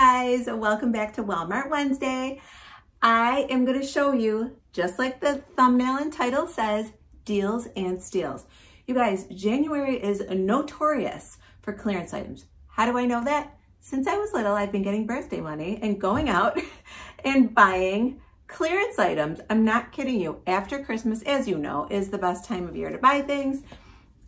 guys, welcome back to Walmart Wednesday. I am gonna show you, just like the thumbnail and title says, deals and steals. You guys, January is notorious for clearance items. How do I know that? Since I was little, I've been getting birthday money and going out and buying clearance items. I'm not kidding you. After Christmas, as you know, is the best time of year to buy things.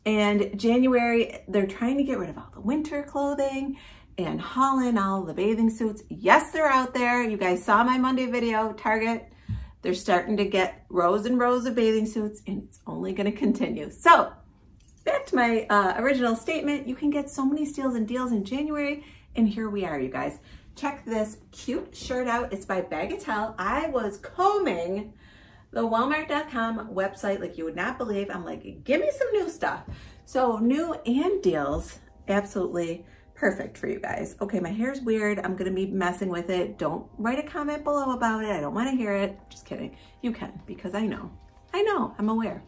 And January, they're trying to get rid of all the winter clothing and hauling all the bathing suits. Yes, they're out there. You guys saw my Monday video, Target. They're starting to get rows and rows of bathing suits and it's only gonna continue. So back to my uh, original statement, you can get so many steals and deals in January and here we are, you guys. Check this cute shirt out. It's by Bagatelle. I was combing the Walmart.com website like you would not believe. I'm like, give me some new stuff. So new and deals, absolutely perfect for you guys. Okay, my hair's weird. I'm gonna be messing with it. Don't write a comment below about it. I don't wanna hear it. Just kidding. You can, because I know. I know, I'm aware.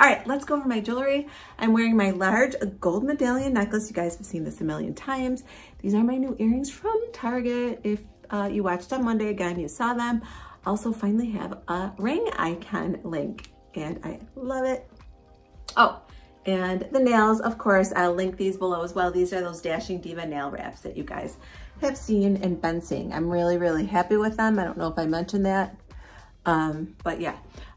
All right, let's go over my jewelry. I'm wearing my large gold medallion necklace. You guys have seen this a million times. These are my new earrings from Target. If uh, you watched on Monday, again, you saw them. Also finally have a ring icon link and I love it. Oh, and the nails, of course, I'll link these below as well. These are those Dashing Diva nail wraps that you guys have seen and been seeing. I'm really, really happy with them. I don't know if I mentioned that, um, but yeah.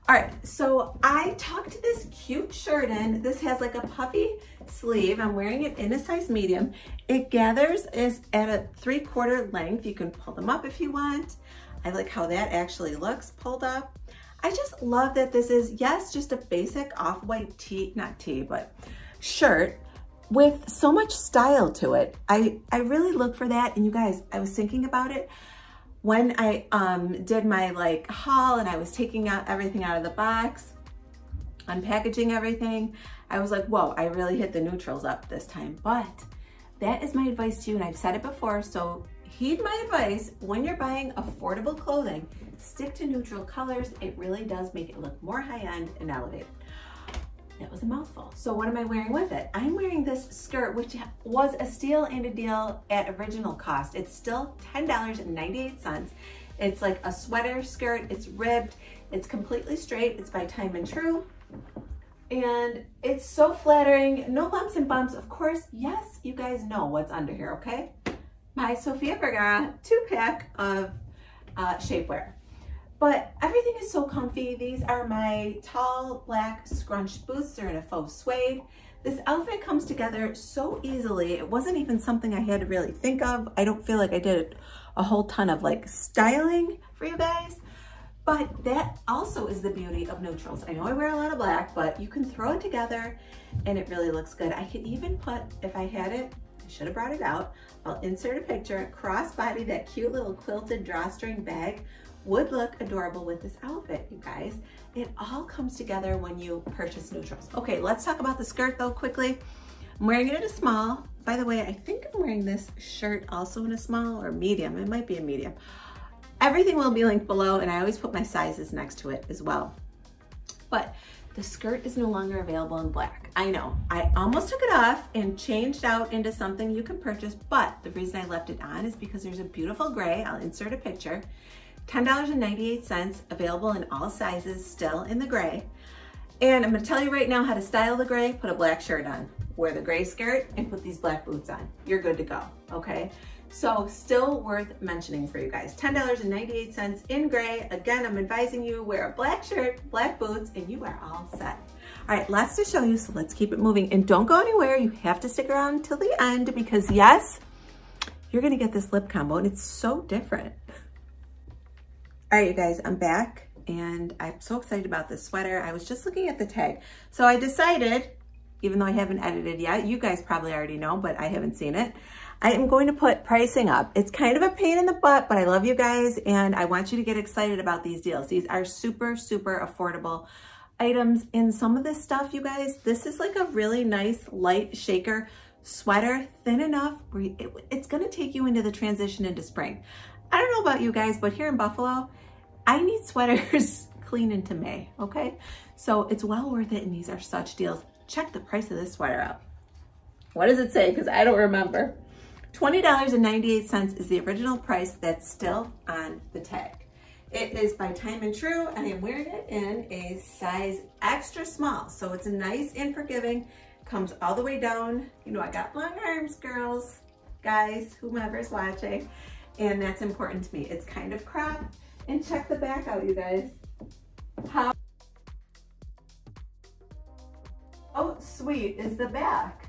All right, so I tucked this cute shirt in. This has like a puffy sleeve. I'm wearing it in a size medium. It gathers is at a three quarter length. You can pull them up if you want. I like how that actually looks pulled up. I just love that this is, yes, just a basic off-white tee, not tee, but shirt with so much style to it. I, I really look for that. And you guys, I was thinking about it when I um, did my like haul and I was taking out everything out of the box, unpackaging everything, I was like, whoa, I really hit the neutrals up this time. But that is my advice to you. And I've said it before. So heed my advice when you're buying affordable clothing, stick to neutral colors. It really does make it look more high-end and elevated. That was a mouthful. So what am I wearing with it? I'm wearing this skirt, which was a steal and a deal at original cost. It's still $10.98. It's like a sweater skirt. It's ribbed. It's completely straight. It's by Time and Tru. And it's so flattering. No lumps and bumps. Of course, yes, you guys know what's under here, okay? My Sofia Vergara two pack of uh, shapewear. But everything is so comfy. These are my tall black scrunch boots. They're in a faux suede. This outfit comes together so easily. It wasn't even something I had to really think of. I don't feel like I did a whole ton of like styling for you guys. But that also is the beauty of neutrals. I know I wear a lot of black, but you can throw it together and it really looks good. I could even put, if I had it, I should have brought it out. I'll insert a picture, crossbody that cute little quilted drawstring bag would look adorable with this outfit, you guys. It all comes together when you purchase neutrals. Okay, let's talk about the skirt though quickly. I'm wearing it in a small. By the way, I think I'm wearing this shirt also in a small or medium. It might be a medium. Everything will be linked below and I always put my sizes next to it as well. But the skirt is no longer available in black. I know, I almost took it off and changed out into something you can purchase, but the reason I left it on is because there's a beautiful gray, I'll insert a picture, $10.98, available in all sizes, still in the gray. And I'm gonna tell you right now how to style the gray, put a black shirt on, wear the gray skirt, and put these black boots on. You're good to go, okay? So still worth mentioning for you guys. $10.98 in gray. Again, I'm advising you wear a black shirt, black boots, and you are all set. All right, lots to show you, so let's keep it moving. And don't go anywhere. You have to stick around till the end because yes, you're gonna get this lip combo and it's so different. All right, you guys, I'm back and I'm so excited about this sweater. I was just looking at the tag. So I decided, even though I haven't edited yet, you guys probably already know, but I haven't seen it. I am going to put pricing up. It's kind of a pain in the butt, but I love you guys and I want you to get excited about these deals. These are super, super affordable items. In some of this stuff, you guys, this is like a really nice light shaker sweater, thin enough it's gonna take you into the transition into spring. I don't know about you guys, but here in Buffalo, I need sweaters clean into May, okay? So it's well worth it and these are such deals. Check the price of this sweater out. What does it say? Because I don't remember. $20.98 is the original price that's still on the tag. It is by Time and Tru. I am wearing it in a size extra small. So it's nice and forgiving. Comes all the way down. You know, I got long arms, girls, guys, whomever's watching. And that's important to me. It's kind of cropped. And check the back out, you guys. How oh sweet is the back.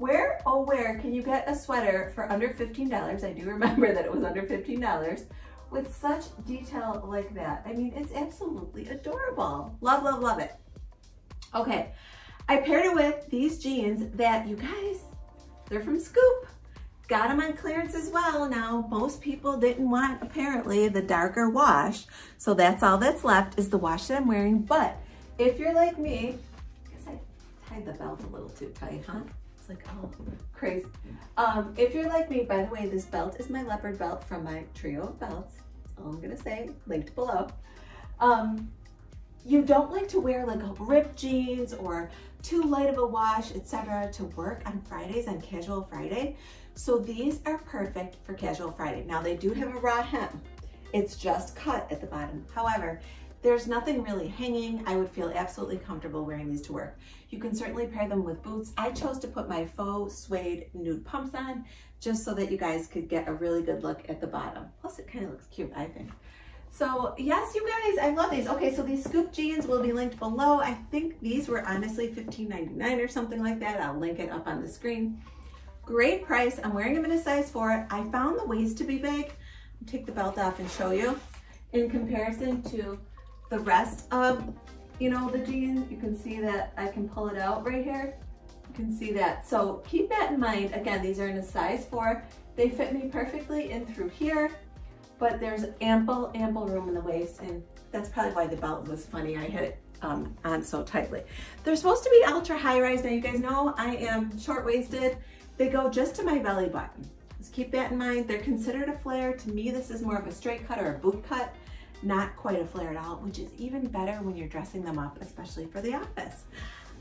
Where, oh where can you get a sweater for under $15? I do remember that it was under $15 with such detail like that. I mean, it's absolutely adorable. Love, love, love it. Okay, I paired it with these jeans that you guys, they're from Scoop. Got them on clearance as well. Now, most people didn't want, apparently, the darker wash. So that's all that's left is the wash that I'm wearing. But if you're like me, I guess I tied the belt a little too tight, huh? Like, oh, crazy. Um, if you're like me, by the way, this belt is my leopard belt from my trio of belts. All I'm gonna say, linked below. Um, you don't like to wear like ripped jeans or too light of a wash, etc. to work on Fridays on casual Friday. So these are perfect for casual Friday. Now they do have a raw hem. It's just cut at the bottom. However, there's nothing really hanging. I would feel absolutely comfortable wearing these to work. You can certainly pair them with boots. I chose to put my faux suede nude pumps on just so that you guys could get a really good look at the bottom. Plus it kind of looks cute, I think. So yes, you guys, I love these. Okay, so these scoop jeans will be linked below. I think these were honestly $15.99 or something like that. I'll link it up on the screen. Great price. I'm wearing them in a size four. I found the waist to be big. I'll take the belt off and show you. In comparison to the rest of, you know, the jeans, you can see that I can pull it out right here. You can see that. So keep that in mind. Again, these are in a size four. They fit me perfectly in through here, but there's ample, ample room in the waist. And that's probably why the belt was funny. I had it um, on so tightly. They're supposed to be ultra high rise. Now you guys know I am short waisted they go just to my belly button. Just keep that in mind. They're considered a flare. To me, this is more of a straight cut or a boot cut, not quite a flare at all, which is even better when you're dressing them up, especially for the office.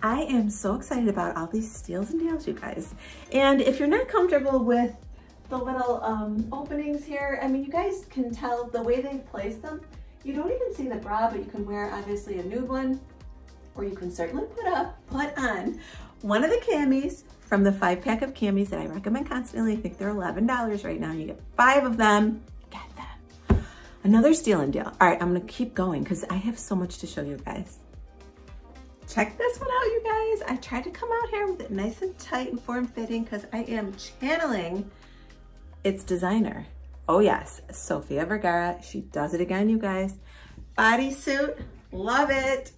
I am so excited about all these steals and deals, you guys. And if you're not comfortable with the little um, openings here, I mean, you guys can tell the way they've placed them. You don't even see the bra, but you can wear obviously a nude one, or you can certainly put up, put on one of the camis from the five pack of camis that I recommend constantly. I think they're $11 right now. You get five of them, them. Another steal and deal. All right, I'm gonna keep going because I have so much to show you guys. Check this one out, you guys. I tried to come out here with it nice and tight and form-fitting because I am channeling its designer. Oh yes, Sofia Vergara. She does it again, you guys. Bodysuit, love it.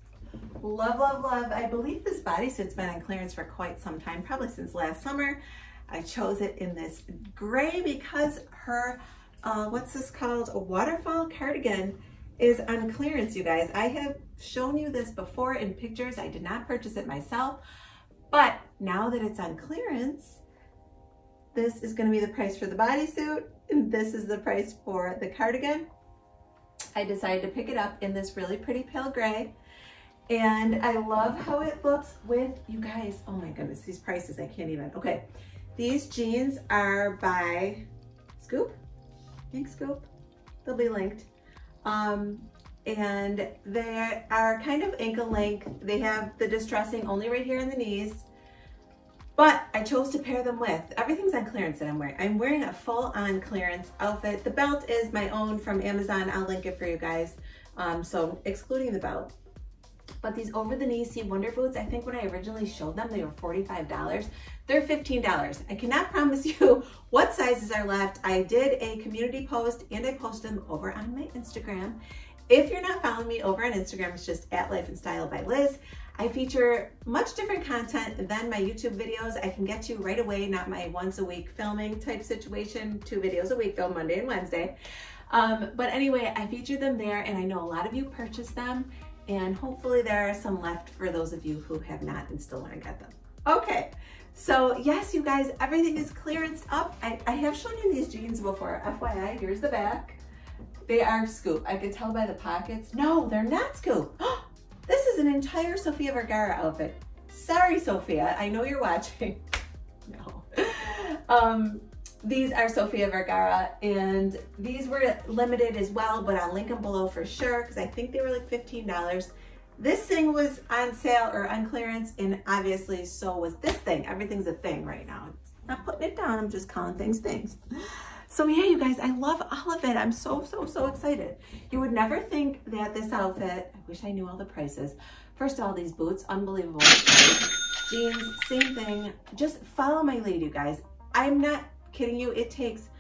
Love, love, love. I believe this bodysuit's been on clearance for quite some time, probably since last summer. I chose it in this gray because her, uh, what's this called? A waterfall cardigan is on clearance, you guys. I have shown you this before in pictures. I did not purchase it myself, but now that it's on clearance, this is gonna be the price for the bodysuit, and this is the price for the cardigan. I decided to pick it up in this really pretty pale gray. And I love how it looks with, you guys, oh my goodness, these prices, I can't even. Okay, these jeans are by Scoop, think Scoop, they'll be linked. Um, and they are kind of ankle length. They have the distressing only right here in the knees, but I chose to pair them with, everything's on clearance that I'm wearing. I'm wearing a full on clearance outfit. The belt is my own from Amazon. I'll link it for you guys. Um, so excluding the belt. But these over the knee C. Wonder boots, I think when I originally showed them, they were $45. They're $15. I cannot promise you what sizes are left. I did a community post and I posted them over on my Instagram. If you're not following me over on Instagram, it's just at Life In Style by Liz. I feature much different content than my YouTube videos. I can get you right away, not my once a week filming type situation, two videos a week, though Monday and Wednesday. Um, but anyway, I feature them there and I know a lot of you purchase them and hopefully there are some left for those of you who have not and still want to get them. Okay, so yes, you guys, everything is clearanced up. I, I have shown you these jeans before. FYI, here's the back. They are scoop. I could tell by the pockets. No, they're not scoop. this is an entire Sofia Vergara outfit. Sorry, Sofia, I know you're watching. no. Um, These are Sofia Vergara and these were limited as well, but I'll link them below for sure because I think they were like $15. This thing was on sale or on clearance and obviously so was this thing. Everything's a thing right now. Not putting it down, I'm just calling things things. So yeah, you guys, I love all of it. I'm so, so, so excited. You would never think that this outfit, I wish I knew all the prices. First of all, these boots, unbelievable. Jeans, same thing. Just follow my lead, you guys. I'm not kidding you. It takes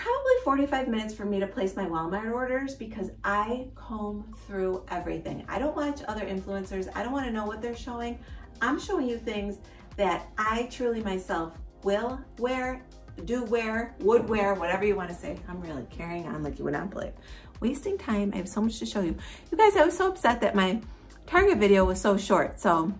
probably 45 minutes for me to place my Walmart orders because I comb through everything. I don't watch other influencers. I don't want to know what they're showing. I'm showing you things that I truly myself will wear, do wear, would wear, whatever you want to say. I'm really carrying on like you would not believe. Wasting time. I have so much to show you. You guys, I was so upset that my Target video was so short. So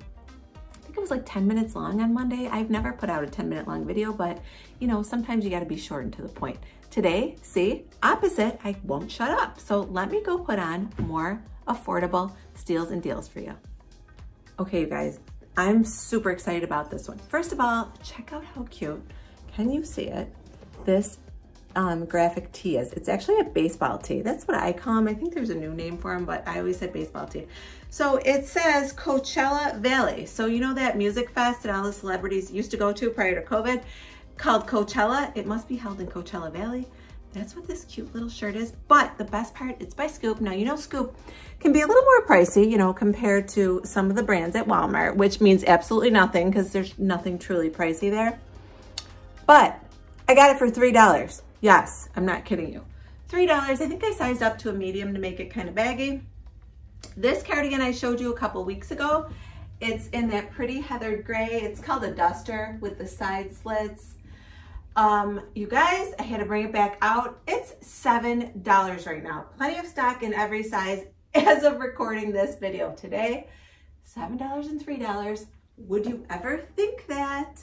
I think it was like 10 minutes long on Monday. I've never put out a 10 minute long video, but you know, sometimes you gotta be short and to the point. Today, see, opposite, I won't shut up. So let me go put on more affordable steals and deals for you. Okay, you guys, I'm super excited about this one. First of all, check out how cute. Can you see it? This um, graphic tee is. It's actually a baseball tee. That's what I call them. I think there's a new name for them, but I always said baseball tee. So it says Coachella Valley. So you know that music fest that all the celebrities used to go to prior to COVID called Coachella? It must be held in Coachella Valley. That's what this cute little shirt is. But the best part, it's by Scoop. Now, you know Scoop can be a little more pricey, you know, compared to some of the brands at Walmart, which means absolutely nothing because there's nothing truly pricey there. But I got it for $3. Yes, I'm not kidding you. $3. I think I sized up to a medium to make it kind of baggy. This cardigan I showed you a couple weeks ago, it's in that pretty heathered gray. It's called a duster with the side slits. Um, you guys, I had to bring it back out. It's $7 right now. Plenty of stock in every size as of recording this video today. $7 and $3. Would you ever think that?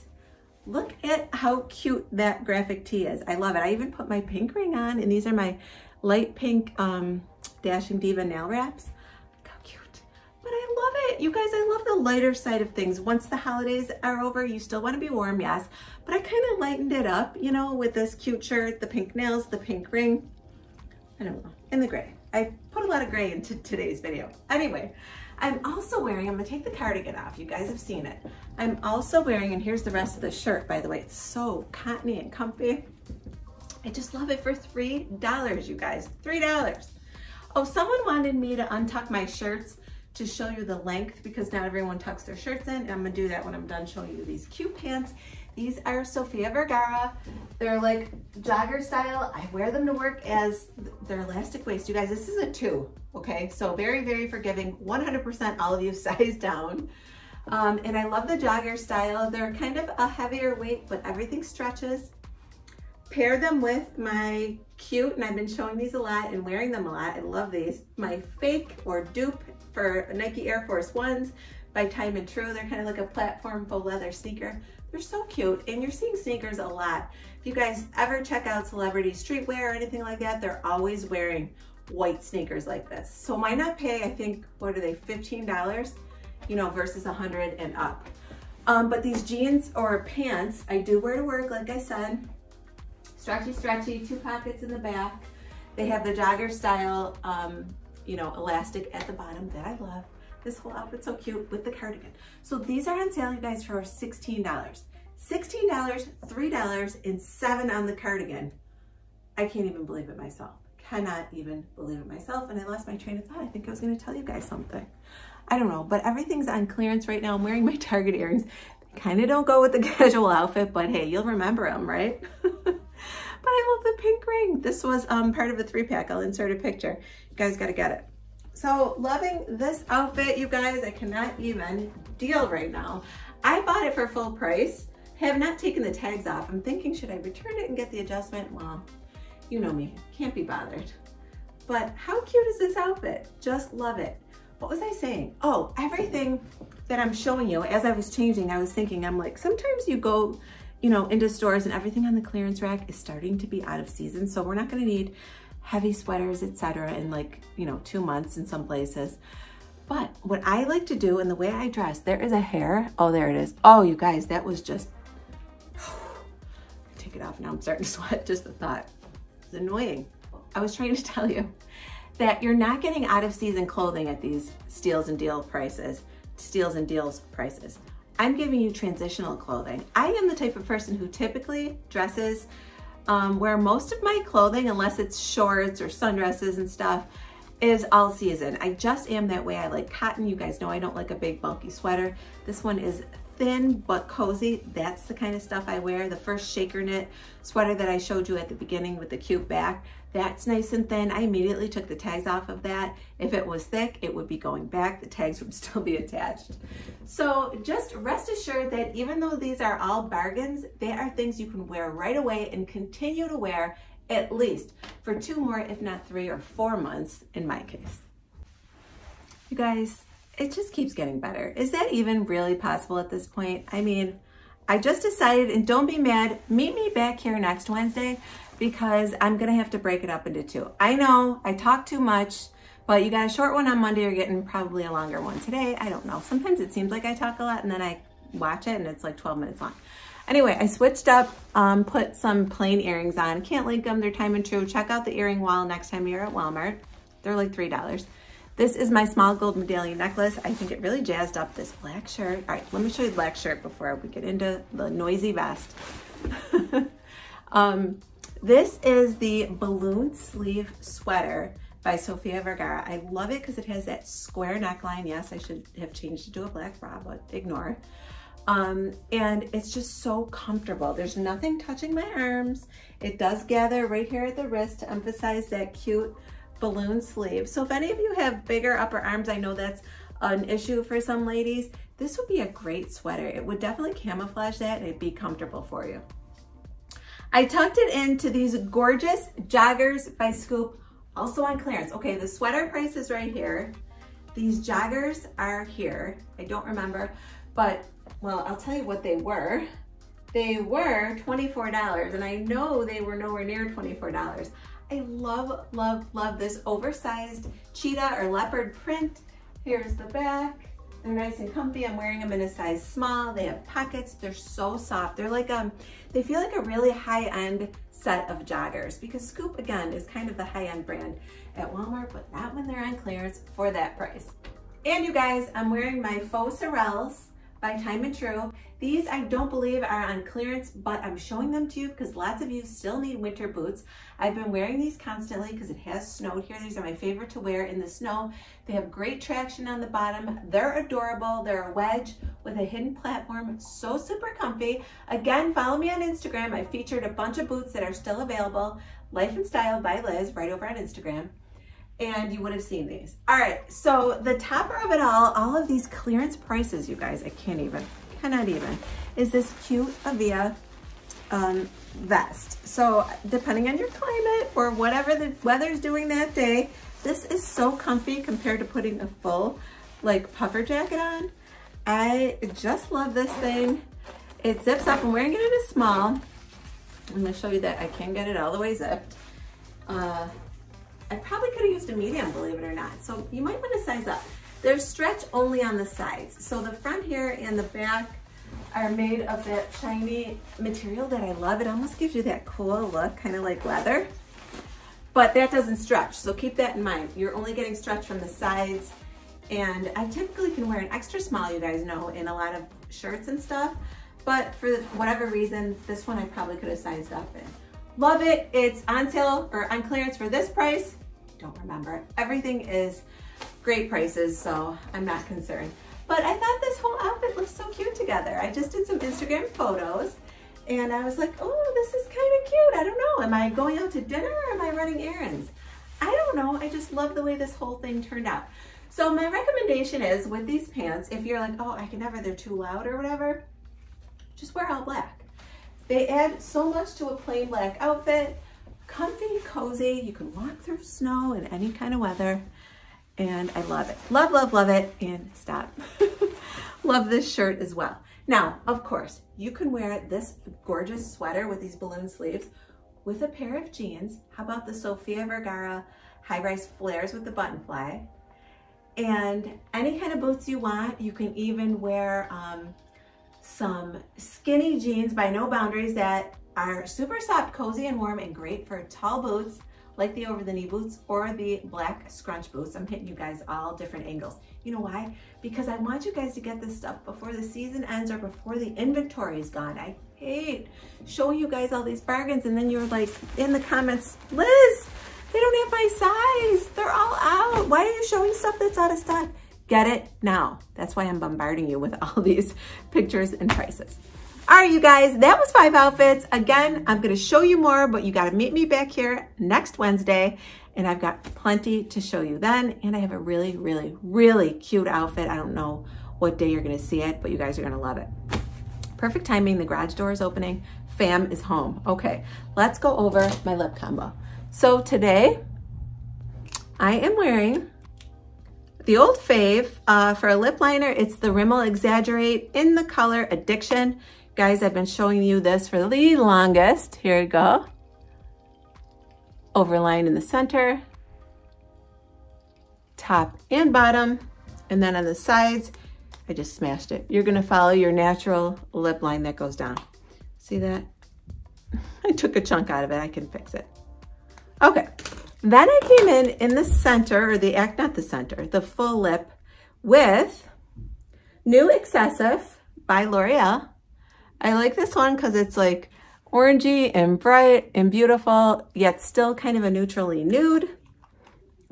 Look at how cute that graphic tee is. I love it. I even put my pink ring on and these are my light pink um, Dashing Diva nail wraps. Look how cute. But I love You guys, I love the lighter side of things. Once the holidays are over, you still want to be warm, yes. But I kind of lightened it up, you know, with this cute shirt, the pink nails, the pink ring. I don't know, in the gray. I put a lot of gray into today's video. Anyway, I'm also wearing, I'm gonna take the cardigan off. You guys have seen it. I'm also wearing, and here's the rest of the shirt, by the way. It's so cottony and comfy. I just love it for $3, you guys, $3. Oh, someone wanted me to untuck my shirts to show you the length because not everyone tucks their shirts in. And I'm gonna do that when I'm done showing you these cute pants. These are Sofia Vergara. They're like jogger style. I wear them to work as their elastic waist. You guys, this is a two, okay? So very, very forgiving. 100% all of you size down. Um, and I love the jogger style. They're kind of a heavier weight, but everything stretches. Pair them with my cute, and I've been showing these a lot and wearing them a lot. I love these. My fake or dupe for Nike Air Force Ones by Time and Tru. They're kind of like a platform faux leather sneaker. They're so cute and you're seeing sneakers a lot. If you guys ever check out celebrity streetwear or anything like that, they're always wearing white sneakers like this. So why not pay, I think, what are they, $15, you know, versus 100 and up. Um, but these jeans or pants, I do wear to work, like I said. Stretchy, stretchy, two pockets in the back. They have the jogger style, um, you know, elastic at the bottom that I love. This whole outfit's so cute with the cardigan. So these are on sale, you guys, for $16. $16, $3, and 7 on the cardigan. I can't even believe it myself. Cannot even believe it myself. And I lost my train of thought. I think I was going to tell you guys something. I don't know, but everything's on clearance right now. I'm wearing my Target earrings. Kind of don't go with the casual outfit, but hey, you'll remember them, right? I love the pink ring. This was um, part of a three pack. I'll insert a picture. You guys got to get it. So loving this outfit, you guys, I cannot even deal right now. I bought it for full price, have not taken the tags off. I'm thinking, should I return it and get the adjustment? Well, you know me, can't be bothered. But how cute is this outfit? Just love it. What was I saying? Oh, everything that I'm showing you, as I was changing, I was thinking, I'm like, sometimes you go, you know, into stores and everything on the clearance rack is starting to be out of season. So we're not gonna need heavy sweaters, etc. in like, you know, two months in some places. But what I like to do and the way I dress, there is a hair. Oh, there it is. Oh, you guys, that was just, take it off. Now I'm starting to sweat, just the thought. It's annoying. I was trying to tell you that you're not getting out of season clothing at these steals and deal prices, steals and deals prices. I'm giving you transitional clothing. I am the type of person who typically dresses, um, where most of my clothing, unless it's shorts or sundresses and stuff, is all season. I just am that way. I like cotton. You guys know I don't like a big bulky sweater. This one is thin but cozy. That's the kind of stuff I wear. The first shaker knit sweater that I showed you at the beginning with the cute back, that's nice and thin. I immediately took the tags off of that. If it was thick, it would be going back. The tags would still be attached. So just rest assured that even though these are all bargains, they are things you can wear right away and continue to wear at least for two more, if not three or four months in my case. You guys, it just keeps getting better. Is that even really possible at this point? I mean, I just decided, and don't be mad, meet me back here next Wednesday because I'm gonna have to break it up into two. I know I talk too much, but you got a short one on Monday, you're getting probably a longer one today. I don't know. Sometimes it seems like I talk a lot and then I watch it and it's like 12 minutes long. Anyway, I switched up, um, put some plain earrings on. Can't link them, they're Time and Tru. Check out the earring wall next time you're at Walmart. They're like $3. This is my small gold medallion necklace. I think it really jazzed up this black shirt. All right, let me show you the black shirt before we get into the noisy vest. um, this is the balloon sleeve sweater by Sofia Vergara. I love it because it has that square neckline. Yes, I should have changed it to a black bra, but ignore. Um, and it's just so comfortable. There's nothing touching my arms. It does gather right here at the wrist to emphasize that cute balloon sleeve. So if any of you have bigger upper arms, I know that's an issue for some ladies, this would be a great sweater. It would definitely camouflage that and it'd be comfortable for you. I tucked it into these gorgeous joggers by Scoop, also on clearance. Okay, the sweater price is right here. These joggers are here. I don't remember, but well, I'll tell you what they were. They were $24 and I know they were nowhere near $24. I love, love, love this oversized cheetah or leopard print. Here's the back. They're nice and comfy. I'm wearing them in a size small. They have pockets. They're so soft. They're like, um, they feel like a really high-end set of joggers because Scoop, again, is kind of the high-end brand at Walmart, but not when they're on clearance for that price. And you guys, I'm wearing my faux Sorels by Time and Tru. These I don't believe are on clearance, but I'm showing them to you because lots of you still need winter boots. I've been wearing these constantly because it has snowed here. These are my favorite to wear in the snow. They have great traction on the bottom. They're adorable. They're a wedge with a hidden platform. So super comfy. Again, follow me on Instagram. I featured a bunch of boots that are still available. Life In Style by Liz right over on Instagram and you would have seen these. All right, so the topper of it all, all of these clearance prices, you guys, I can't even, cannot even, is this cute Avia um, vest. So depending on your climate or whatever the weather's doing that day, this is so comfy compared to putting a full like puffer jacket on. I just love this thing. It zips up. I'm wearing it in a small. I'm gonna show you that I can get it all the way zipped. Uh, I probably could have used a medium, believe it or not. So you might want to size up. There's stretch only on the sides. So the front here and the back are made of that shiny material that I love. It almost gives you that cool look, kind of like leather. But that doesn't stretch, so keep that in mind. You're only getting stretch from the sides. And I typically can wear an extra small, you guys know, in a lot of shirts and stuff. But for whatever reason, this one I probably could have sized up in. Love it. It's on sale or on clearance for this price. Don't remember. Everything is great prices, so I'm not concerned. But I thought this whole outfit looked so cute together. I just did some Instagram photos and I was like, oh, this is kind of cute. I don't know. Am I going out to dinner or am I running errands? I don't know. I just love the way this whole thing turned out. So my recommendation is with these pants, if you're like, oh, I can never, they're too loud or whatever, just wear all black. They add so much to a plain black outfit. Comfy, cozy, you can walk through snow in any kind of weather. And I love it. Love, love, love it. And stop. love this shirt as well. Now, of course, you can wear this gorgeous sweater with these balloon sleeves with a pair of jeans. How about the Sofia Vergara high-rise flares with the button fly? And any kind of boots you want. You can even wear um, some skinny jeans by No Boundaries that are super soft, cozy, and warm and great for tall boots like the over the knee boots or the black scrunch boots. I'm hitting you guys all different angles. You know why? Because I want you guys to get this stuff before the season ends or before the inventory is gone. I hate showing you guys all these bargains and then you're like in the comments, Liz, they don't have my size. They're all out. Why are you showing stuff that's out of stock? Get it now. That's why I'm bombarding you with all these pictures and prices. All right, you guys, that was five outfits. Again, I'm gonna show you more, but you gotta meet me back here next Wednesday, and I've got plenty to show you then, and I have a really, really, really cute outfit. I don't know what day you're gonna see it, but you guys are gonna love it. Perfect timing, the garage door is opening, fam is home. Okay, let's go over my lip combo. So today, I am wearing the old fave uh, for a lip liner. It's the Rimmel Exaggerate in the color Addiction. Guys, I've been showing you this for the longest. Here we go. Overline in the center, top and bottom, and then on the sides, I just smashed it. You're gonna follow your natural lip line that goes down. See that? I took a chunk out of it, I can fix it. Okay, then I came in in the center, or the act, not the center, the full lip with New Excessive by L'Oreal. I like this one because it's like orangey and bright and beautiful, yet still kind of a neutrally nude.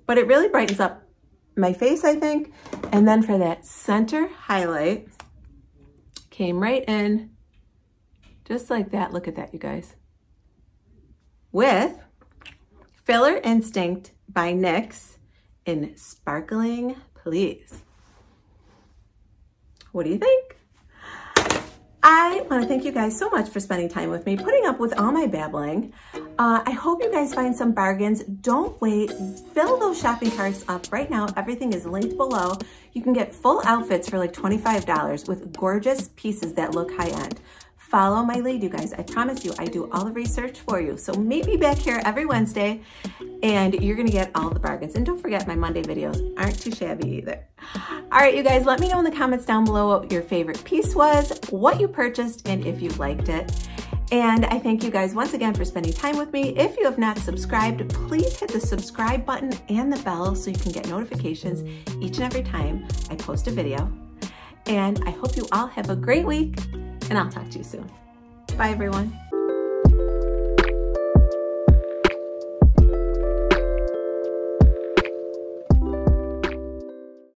But it really brightens up my face, I think. And then for that center highlight, came right in, just like that. Look at that, you guys. With Filler Instinct by NYX in Sparkling Please. What do you think? I want to thank you guys so much for spending time with me, putting up with all my babbling. Uh, I hope you guys find some bargains. Don't wait. Fill those shopping carts up right now. Everything is linked below. You can get full outfits for like $25 with gorgeous pieces that look high-end. Follow my lead, you guys. I promise you, I do all the research for you. So meet me back here every Wednesday and you're gonna get all the bargains. And don't forget, my Monday videos aren't too shabby either. All right, you guys, let me know in the comments down below what your favorite piece was, what you purchased, and if you liked it. And I thank you guys once again for spending time with me. If you have not subscribed, please hit the subscribe button and the bell so you can get notifications each and every time I post a video. And I hope you all have a great week and I'll talk to you soon. Bye everyone.